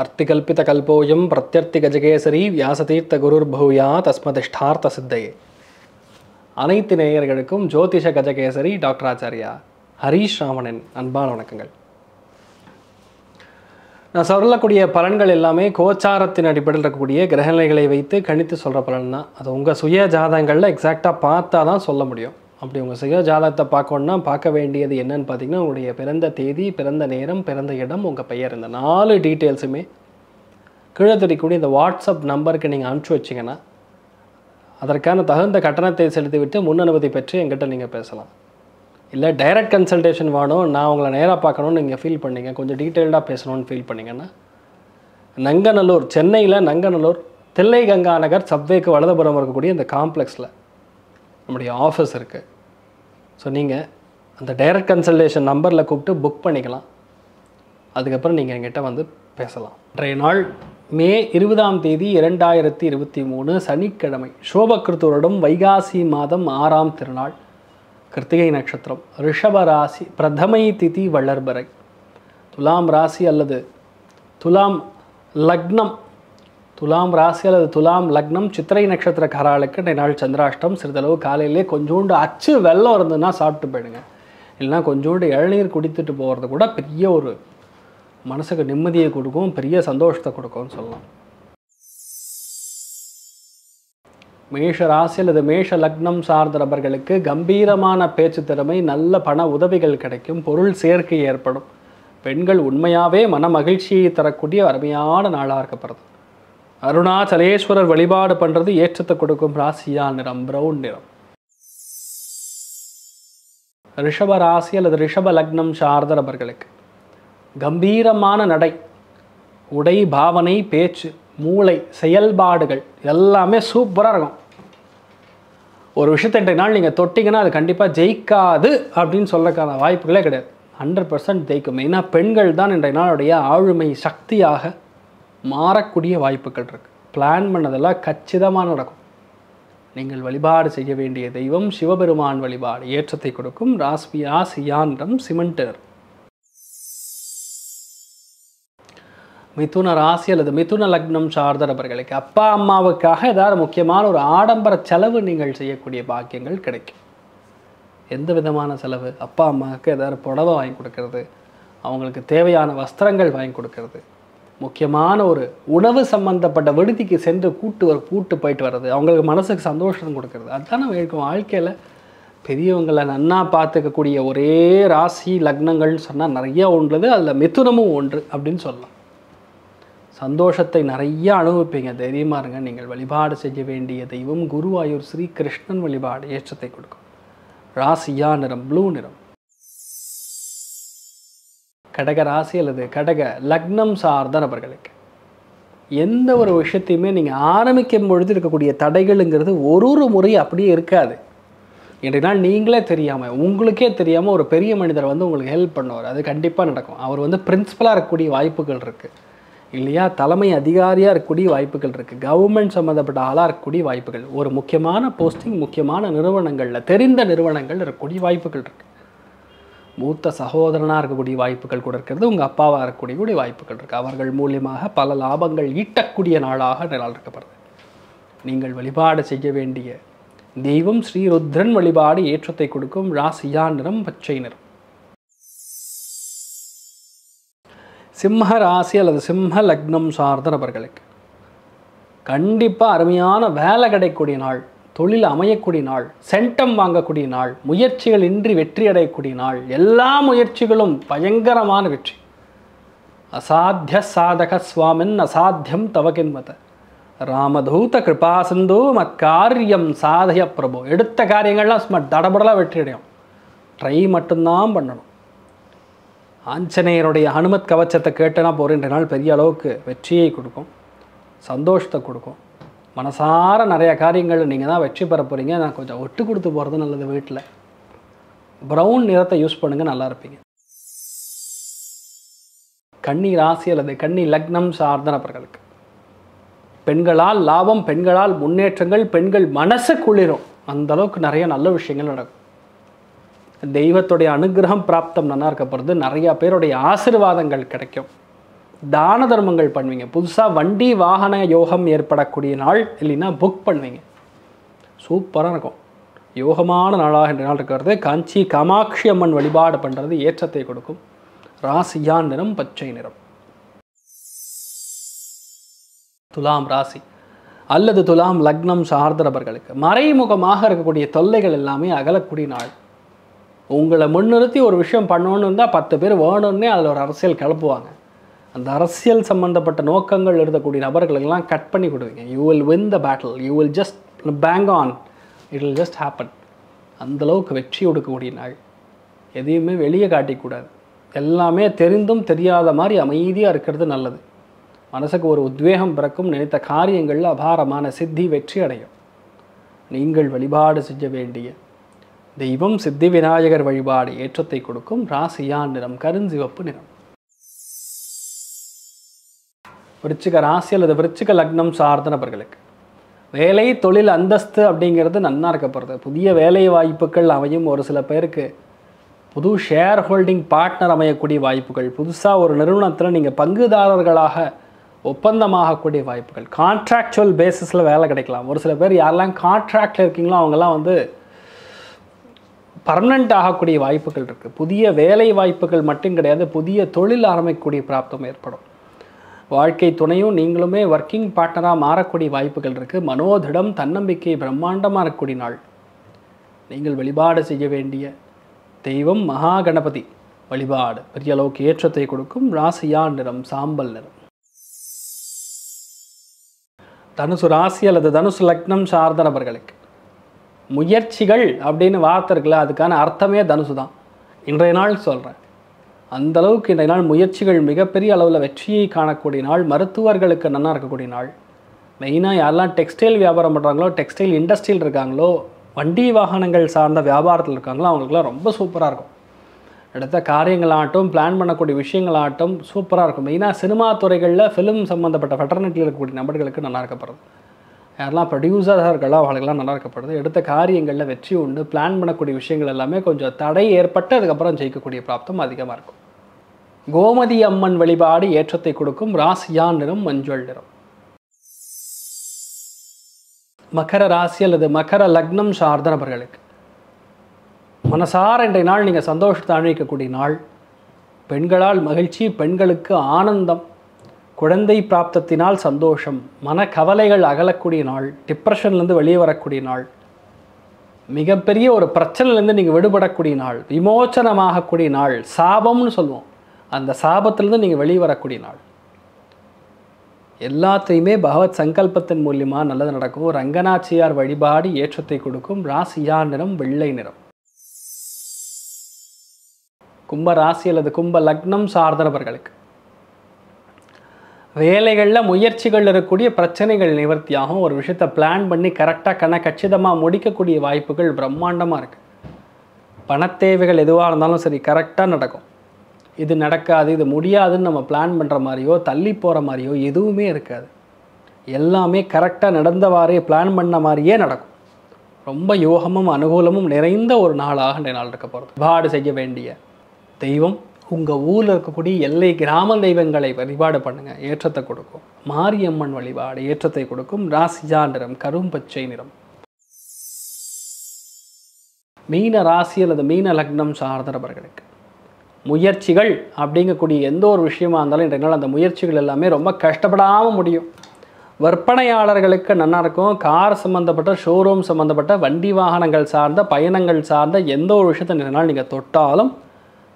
அர்த்திகல்பிதகல்போயம் பிரத்யர்த்திகஜகேசரி வியாசதீர்த்த குருர்பூயா தஸ்மதிஷ்டார்த்த சித்தையே அனைத்து நேயர்களுக்கும் ஜோதிஷ கஜகேசரி டாக்டர் ஆச்சாரியா ஹரீஷ் ராமனின் அன்பான வணக்கங்கள். நான் சொல்லக்கூடிய பலன்கள் எல்லாமே கோச்சாரத்தின் அடிப்படையில் இருக்கக்கூடிய கிரகநிலைகளை வைத்து கணித்து சொல்கிற பலன் தான். அது உங்கள் சுய ஜாதகங்களில் எக்ஸாக்டாக பார்த்தா தான் சொல்ல முடியும். அப்படி உங்கள் சுய ஜாதகத்தை பார்க்கணுன்னா பார்க்க வேண்டியது என்னன்னு பார்த்தீங்கன்னா உங்களுடைய பிறந்த தேதி பிறந்த நேரம் பிறந்த இடம் உங்கள் பெயர். இந்த நாலு டீட்டெயில்ஸுமே கீழே தெரியக்கூடிய இந்த வாட்ஸ்அப் நம்பருக்கு நீங்கள் அனுப்பிச்சி வச்சிங்கன்னா அதற்கான தகுந்த கட்டணத்தை செலுத்திவிட்டு முன் அனுமதி பெற்று எங்கிட்ட நீங்கள் பேசலாம். இல்லை டைரக்ட் கன்சல்டேஷன் வேணும். நான் உங்களை நேராக பார்க்கணும்னு நீங்கள் ஃபீல் பண்ணீங்க. கொஞ்சம் டீட்டெயில்டாக பேசணும்னு ஃபீல் பண்ணிங்கன்னா நங்கநல்லூர் சென்னையில் நங்கநல்லூர் தில்லை கங்கா நகர் சப்வேக்கு வலதுபுறம் இருக்கக்கூடிய இந்த காம்ப்ளெக்ஸில் நம்முடைய ஆஃபீஸ் இருக்குது ஸோ நீங்கள் அந்த டைரக்ட் கன்சல்டேஷன் நம்பரில் கூப்பிட்டு புக் பண்ணிக்கலாம். அதுக்கப்புறம் நீங்கள் எங்கிட்ட வந்து பேசலாம். இன்றைய நாள் மே இருபதாம் தேதி இரண்டாயிரத்தி இருபத்தி மூணு சனிக்கிழமை. சோபகிருத்தூரிடம் வைகாசி மாதம் ஆறாம் திருநாள். கிருத்திகை நட்சத்திரம். ரிஷபராசி பிரதமை திதி வளர்பறை. துலாம் ராசி அல்லது துலாம் லக்னம் துலாம் ராசி அல்லது துலாம் லக்னம் சித்திரை நட்சத்திரக்காராளுக்கு இன்றைய நாள் சந்திராஷ்டம் சிறிதளவு காலையிலே கொஞ்சோண்டு அச்சு வெள்ளம் இருந்ததுன்னா சாப்பிட்டு போயிடுங்க. இல்லைன்னா கொஞ்சோண்டு இளநீர் குடித்துட்டு போகிறது கூட பெரிய ஒரு மனசுக்கு நிம்மதியை கொடுக்கும் பெரிய சந்தோஷத்தை கொடுக்கும்னு சொல்லலாம். மேஷ ராசி அல்லது மேஷ லக்னம் சார்ந்த நபர்களுக்கு கம்பீரமான பேச்சு திறமை நல்ல பண உதவிகள் கிடைக்கும் பொருள் சேர்க்கை ஏற்படும். பெண்கள் உண்மையாகவே மன மகிழ்ச்சியை தரக்கூடிய அருமையான நாளாக இருக்கப்படுது அருணாச்சலேஸ்வரர் வழிபாடு பண்ணுறது ஏற்றத்தை கொடுக்கும் ராசியா நிறம் ப்ரௌன் நிறம். ரிஷப ராசி அல்லது ரிஷப லக்னம் சார்ந்த நபர்களுக்கு. கம்பீரமான நடை உடை பாவனை பேச்சு மூளை செயல்பாடுகள் எல்லாமே சூப்பராக இருக்கும். ஒரு விஷயத்தை இன்றைய நாள் நீங்கள் தொட்டிங்கன்னா அது கண்டிப்பாக ஜெயிக்காது அப்படின்னு சொல்லக்கான வாய்ப்புகளே கிடையாது. ஹண்ட்ரட் பர்சன்ட் ஜெயிக்கும். மெயினாக பெண்கள் தான் இன்றைய நாளுடைய ஆளுமை சக்தியாக மாறக்கூடிய வாய்ப்புகள் இருக்குது பிளான் பண்ணதெல்லாம் கச்சிதமாக நடக்கும். நீங்கள் வழிபாடு செய்ய வேண்டிய தெய்வம் சிவபெருமான் வழிபாடு. ஏற்றத்தை கொடுக்கும் ராஸ்பி ராசியான்றம் சிமெண்டர். மிதுன ராசி அல்லது மிதுன லக்னம் சார்ந்த நபர்களுக்கு அப்பா அம்மாவுக்காக ஏதாவது முக்கியமான ஒரு ஆடம்பர செலவு நீங்கள் செய்யக்கூடிய பாக்கியங்கள் கிடைக்கும். எந்த விதமான செலவு? அப்பா அம்மாவுக்கு ஏதாவது புடவை வாங்கி கொடுக்கறது. அவங்களுக்கு தேவையான வஸ்திரங்கள் வாங்கி கொடுக்கறது. முக்கியமான ஒரு உணவு சம்பந்தப்பட்ட விடுதிக்கு சென்று கூட்டு வர கூட்டு போயிட்டு வர்றது. அவங்களுக்கு மனசுக்கு சந்தோஷம் கொடுக்கறது. அதுதான் நம்ம இருக்கும். வாழ்க்கையில் பெரியவங்களை நன்னா பார்த்துக்கக்கூடிய ஒரே ராசி லக்னங்கள்னு சொன்னால் நிறையா ஒன்றுது அதில் மிதுனமும் ஒன்று அப்படின்னு சொல்லலாம். சந்தோஷத்தை நிறைய அனுபவிப்பீங்க. தைரியமாக இருங்க. நீங்கள் வழிபாடு செய்ய வேண்டிய தெய்வம் குருவாயூர் ஸ்ரீ கிருஷ்ணன் வழிபாடு ஏற்றத்தை கொடுக்கும். ராசியா நிறம் ப்ளூ நிறம். கடக ராசி அல்லது கடக லக்னம் சார்ந்த நபர்களுக்கு. எந்த ஒரு விஷயத்தையுமே நீங்கள் ஆரம்பிக்கும் பொழுது இருக்கக்கூடிய தடைகளுங்கிறது ஒரு ஒரு முறை அப்படியே இருக்காது. என்றால் நீங்களே தெரியாமல் உங்களுக்கே தெரியாமல் ஒரு பெரிய மனிதர் வந்து உங்களுக்கு ஹெல்ப் பண்ணுவார். அது கண்டிப்பாக நடக்கும். அவர் வந்து பிரின்ஸிபலாக இருக்கக்கூடிய வாய்ப்புகள் இருக்குது இல்லையா? தலைமை அதிகாரியாக இருக்கக்கூடிய வாய்ப்புகள் இருக்குது கவர்மெண்ட் சம்மந்தப்பட்ட ஆளாக இருக்கக்கூடிய வாய்ப்புகள். ஒரு முக்கியமான போஸ்டிங் முக்கியமான நிறுவனங்களில் தெரிந்த நிறுவனங்கள் இருக்கக்கூடிய வாய்ப்புகள் இருக்குது மூத்த சகோதரனாக இருக்கக்கூடிய வாய்ப்புகள் கூட இருக்கிறது உங்கள் அப்பாவாக இருக்கக்கூடிய கூடிய வாய்ப்புகள் இருக்குது அவர்கள் மூலியமாக பல லாபங்கள் ஈட்டக்கூடிய நாளாக நாள் இருக்கப்படுது நீங்கள் வழிபாடு செய்ய வேண்டிய தெய்வம் ஸ்ரீருத்ரன் வழிபாடு ஏற்றத்தை கொடுக்கும் ராசியா நிறம் பச்சை நிறம். சிம்ம ராசி அல்லது சிம்ம லக்னம் சார்ந்த நபர்களுக்கு கண்டிப்பாக அருமையான வேலை கிடைக்கக்கூடிய நாள். தொழில் அமையக்கூடிய நாள் சென்டம் வாங்கக்கூடிய நாள் முயற்சிகள் இன்றி வெற்றி அடையக்கூடிய நாள் எல்லா முயற்சிகளும் பயங்கரமான வெற்றி. அசாத்திய சாதக சுவாமின் அசாத்தியம் தவகின்மத ராமதூத கிருபா சிந்து மத்காரியம் சாதய பிரபு. எடுத்த காரியங்கள்லாம் சும்மா தடபடலாக வெற்றி அடையும். ட்ரை மட்டும்தான் பண்ணணும். ஆஞ்சநேயருடைய ஹனுமத் கவச்சத்தை கேட்டனா போகிற நாள் பெரிய அளவுக்கு வெற்றியை கொடுக்கும். சந்தோஷத்தை கொடுக்கும். மனசார நிறைய காரியங்கள் நீங்கள் தான் வெற்றி பெற போகிறீங்க நான் கொஞ்சம் ஒட்டு கொடுத்து போகிறது நல்லது வீட்டில் ப்ரௌன் நிறத்தை யூஸ் பண்ணுங்கள் நல்லா இருப்பீங்க. கன்னி ராசி அல்லது கன்னி லக்னம் சார்ந்த நபர்களுக்கு. பெண்களால் லாபம் பெண்களால் முன்னேற்றங்கள் பெண்கள் மனசு குளிரும். அந்த அளவுக்கு நிறைய நல்ல விஷயங்கள் நடக்கும். தெய்வத்துடைய அனுகிரகம் பிராப்தம் நல்லா இருக்கப்படுறது நிறையா பேருடைய ஆசீர்வாதங்கள் கிடைக்கும். தான தர்மங்கள் பண்ணுவீங்க. புதுசாக வண்டி வாகன யோகம் ஏற்படக்கூடிய நாள் இல்லைன்னா புக் பண்ணுவீங்க. சூப்பராக இருக்கும். யோகமான நாளாக இந்த நாள் இருக்கிறது. காஞ்சி காமாட்சி அம்மன் வழிபாடு பண்ணுறது ஏற்றத்தை கொடுக்கும். ராசியான் நிறம் பச்சை நிறம். துலாம் ராசி அல்லது துலாம் லக்னம் சார்ந்தவர்களுக்கு மறைமுகமாக இருக்கக்கூடிய தொல்லைகள் எல்லாமே அகலக்கூடிய நாள். உங்களை முன்னிறுத்தி ஒரு விஷயம் பண்ணணுன்னு இருந்தால் பத்து பேர் வேணும்னே அதில் ஒரு அரசியல் கிளப்புவாங்க. அந்த அரசியல் சம்மந்தப்பட்ட நோக்கங்கள் எழுதக்கூடிய நபர்களுக்கெல்லாம் கட் பண்ணி கொடுவீங்க. You will win the battle you will just bank on it will just happen அந்தளவுக்கு வெற்றி கொடுக்கக்கூடிய நாள். எதையுமே வெளியே காட்டிக்கூடாது. எல்லாமே தெரிந்தும் தெரியாத மாதிரி அமைதியாக இருக்கிறது நல்லது. மனசுக்கு ஒரு உத்வேகம் பிறக்கும். நினைத்த காரியங்களில் அபாரமான சித்தி வெற்றி அடையும். நீங்கள் வழிபாடு செய்ய வேண்டிய தெய்வம் சித்தி விநாயகர் வழிபாடு ஏற்றத்தை கொடுக்கும். ராசியான் நிறம் கருஞ்சிவப்பு நிறம். விருச்சிக ராசி அல்லது விருச்சிக லக்னம் சார்ந்த நபர்களுக்கு வேலை தொழில் அந்தஸ்து அப்படிங்கிறது நன்னா இருக்கப்படுறது புதிய வேலை வாய்ப்புகள் அமையும் ஒரு சில பேருக்கு. புது ஷேர் ஹோல்டிங் பார்ட்னர் அமையக்கூடிய வாய்ப்புகள். புதுசாக ஒரு நிறுவனத்தில் நீங்கள் பங்குதாரர்களாக ஒப்பந்தமாகக்கூடிய வாய்ப்புகள். கான்ட்ராக்சுவல் பேசிஸில் வேலை கிடைக்கலாம். ஒரு சில பேர் யாரெல்லாம் கான்ட்ராக்டில் இருக்கீங்களோ அவங்கெல்லாம் வந்து பர்மனெண்ட் ஆகக்கூடிய வாய்ப்புகள் இருக்குது புதிய வேலை வாய்ப்புகள் மட்டும் கிடையாது புதிய தொழில் ஆரம்பிக்கக்கூடிய பிராப்தம் ஏற்படும். வாழ்க்கை துணையும் நீங்களுமே ஒர்க்கிங் பார்ட்னராக மாறக்கூடிய வாய்ப்புகள் இருக்குது மனோதிடம் தன்னம்பிக்கை பிரம்மாண்டமாக இருக்கக்கூடிய நாள். நீங்கள் வழிபாடு செய்ய வேண்டிய தெய்வம் மகா கணபதி வழிபாடு பெரிய அளவுக்கு ஏற்றத்தை கொடுக்கும். ராசியா நிறம் சாம்பல் நிறம். தனுசு ராசி அல்லது தனுசு லக்னம் சார்ந்த நபர்களுக்கு. முயற்சிகள் அப்படின்னு வார்த்தை இருக்குல்ல அதுக்கான அர்த்தமே தனுசு தான் இன்றைய நாள் சொல்கிறேன் அந்த அளவுக்கு இன்றைய நாள் முயற்சிகள் மிகப்பெரிய அளவில் வெற்றியை காணக்கூடிய நாள் மருத்துவர்களுக்கு நன்னாக இருக்கக்கூடிய நாள். மெயினாக யாரெல்லாம் டெக்ஸ்டைல் வியாபாரம் பண்ணுறாங்களோ டெக்ஸ்டைல் இண்டஸ்ட்ரியில் இருக்காங்களோ வண்டி வாகனங்கள் சார்ந்த வியாபாரத்தில் இருக்காங்களோ அவங்களுக்குலாம் ரொம்ப சூப்பராக இருக்கும். அடுத்த காரியங்களாகட்டும் பிளான் பண்ணக்கூடிய விஷயங்களாகட்டும் சூப்பராக இருக்கும். மெயினாக சினிமா துறைகளில் ஃபிலிம் சம்மந்தப்பட்ட ஃபெட்டர்னிட்டியில் இருக்கக்கூடிய நபர்களுக்கு நல்லா இருக்கப்படுறது. யாரெல்லாம் ப்ரொடியூசராக இருக்கலாம் அவங்களுக்கெல்லாம் நல்லா இருக்கப்படுது எடுத்த காரியங்களில் வெற்றி உண்டு. பிளான் பண்ணக்கூடிய விஷயங்கள் எல்லாமே கொஞ்சம் தடை ஏற்பட்டு அதுக்கப்புறம் ஜெயிக்கக்கூடிய பிராப்தம் அதிகமாக இருக்கும். கோமதி அம்மன் வழிபாடு ஏற்றத்தை கொடுக்கும். ராசியான் நிறம்? மஞ்சள் நிறம். மகர ராசி அல்லது மகர லக்னம் சார்ந்த நபர்களுக்கு. மனசார இன்றைய நாள் நீங்கள் சந்தோஷத்தை அணிவிக்கக்கூடிய நாள். பெண்களால் மகிழ்ச்சி பெண்களுக்கு ஆனந்தம். குழந்தை பிராப்தத்தினால் சந்தோஷம் மன கவலைகள் அகலக்கூடிய நாள் டிப்ரெஷன்லேருந்து வெளியே வரக்கூடிய நாள் மிகப்பெரிய ஒரு பிரச்சனையிலேருந்து நீங்கள் விடுபடக்கூடிய நாள் விமோச்சனமாகக்கூடிய நாள் சாபம்னு சொல்லுவோம். அந்த சாபத்திலேருந்து நீங்கள் வெளியே வரக்கூடிய நாள். எல்லாத்தையுமே பகவத் சங்கல்பத்தின் மூலியமாக நல்லது நடக்கும். ரங்கநாச்சியார் வழிபாடு ஏற்றத்தை கொடுக்கும். ராசியா நிறம்? வெள்ளை நிறம். கும்ப ராசி அல்லது கும்ப லக்னம் சார்ந்தவர்களுக்கு. வேலைகளில் முயற்சிகள் இருக்கக்கூடிய பிரச்சனைகள் நிவர்த்தியாகும். ஒரு விஷயத்தை பிளான் பண்ணி கரெக்டாக கண கச்சிதமாக முடிக்கக்கூடிய வாய்ப்புகள் பிரம்மாண்டமாக இருக்குது பணத்தேவைகள் எதுவாக இருந்தாலும் சரி கரெக்டாக நடக்கும். இது நடக்காது இது முடியாதுன்னு நம்ம பிளான் பண்ணுற மாதிரியோ தள்ளி போகிற மாதிரியோ எதுவுமே இருக்காது. எல்லாமே கரெக்டாக நடந்தவாறே பிளான் பண்ண மாதிரியே நடக்கும். ரொம்ப யோகமும் அனுகூலமும் நிறைந்த ஒரு நாளாக இன்றைய நாள் இருக்க போகிறது வழிபாடு செய்ய வேண்டிய தெய்வம் உங்கள் ஊரில் இருக்கக்கூடிய எல்லை கிராம தெய்வங்களை வழிபாடு பண்ணுங்கள் ஏற்றத்தை கொடுக்கும். மாரியம்மன் வழிபாடு ஏற்றத்தை கொடுக்கும். ராசிஜா நிறம் கரும்பச்சை நிறம். மீன ராசி அல்லது மீன லக்னம் சார்ந்தவர்களுக்கு முயற்சிகள் அப்படிங்கக்கூடிய எந்த ஒரு விஷயமா இருந்தாலும் இன்றைய நாள் அந்த முயற்சிகள் எல்லாமே ரொம்ப கஷ்டப்படாமல் முடியும். விற்பனையாளர்களுக்கு நல்லா இருக்கும். கார் சம்மந்தப்பட்ட ஷோரூம் சம்மந்தப்பட்ட வண்டி வாகனங்கள் சார்ந்த பயணங்கள் சார்ந்த எந்த ஒரு விஷயத்தை இன்றைய நாள் நீங்கள் தொட்டாலும்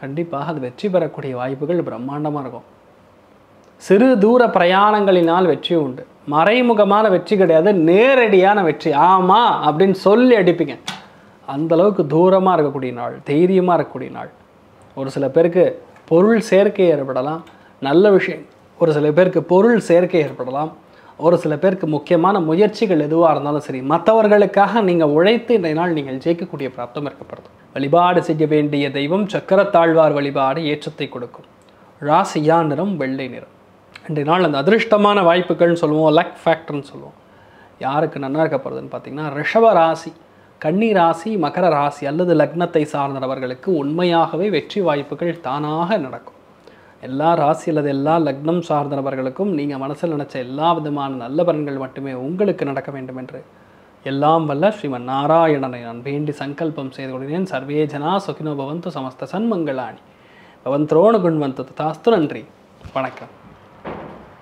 கண்டிப்பாக அது வெற்றி பெறக்கூடிய வாய்ப்புகள் பிரம்மாண்டமாக இருக்கும். சிறு தூர பிரயாணங்களினால் வெற்றி உண்டு. மறைமுகமான வெற்றி கிடையாது நேரடியான வெற்றி. ஆமாம் அப்படின்னு சொல்லி அடிப்பீங்க. அந்த அளவுக்கு தூரமாக இருக்கக்கூடிய நாள் தைரியமாக இருக்கக்கூடிய நாள். ஒரு சில பேருக்கு பொருள் சேர்க்கை ஏற்படலாம். நல்ல விஷயம். ஒரு சில பேருக்கு பொருள் சேர்க்கை ஏற்படலாம். ஒரு சில பேருக்கு முக்கியமான முயற்சிகள் எதுவாக இருந்தாலும் சரி மற்றவர்களுக்காக நீங்கள் உழைத்து இன்றைய நாள் நீங்கள் ஜெயிக்கக்கூடிய பிராப்தம் இருக்கப்படுது. வழிபாடு செய்ய வேண்டிய தெய்வம் சக்கரத்தாழ்வார் வழிபாடு ஏற்றத்தை கொடுக்கும். ராசியா நிறம் வெள்ளை நிறம். இன்றைய நாள் அந்த அதிருஷ்டமான வாய்ப்புகள்னு சொல்லுவோம் லக் ஃபேக்டர்னு சொல்லுவோம். யாருக்கு நல்லா இருக்க போகிறதுன்னு பார்த்தீங்கன்னா ரிஷப ராசி கன்னி ராசி மகர ராசி அல்லது லக்னத்தை சார்ந்தவர்களுக்கு உண்மையாகவே வெற்றி வாய்ப்புகள் தானாக நடக்கும். எல்லா ராசி அல்லது எல்லா லக்னம் சார்ந்த நபர்களுக்கும் நீங்கள் மனசில் நினச்ச எல்லா விதமான நல்ல பலன்கள் மட்டுமே உங்களுக்கு நடக்க வேண்டும் என்று. எல்லாம் வல்ல ஸ்ரீமன் நாராயணனை நான் வேண்டி சங்கல்பம் செய்து கொள்கிறேன். சர்வே ஜனா சுகினோ பவந்து சமஸ்த சன்மங்களாணி. பவந்தோண குண்வந்து தாஸ்து நன்றி. வணக்கம்.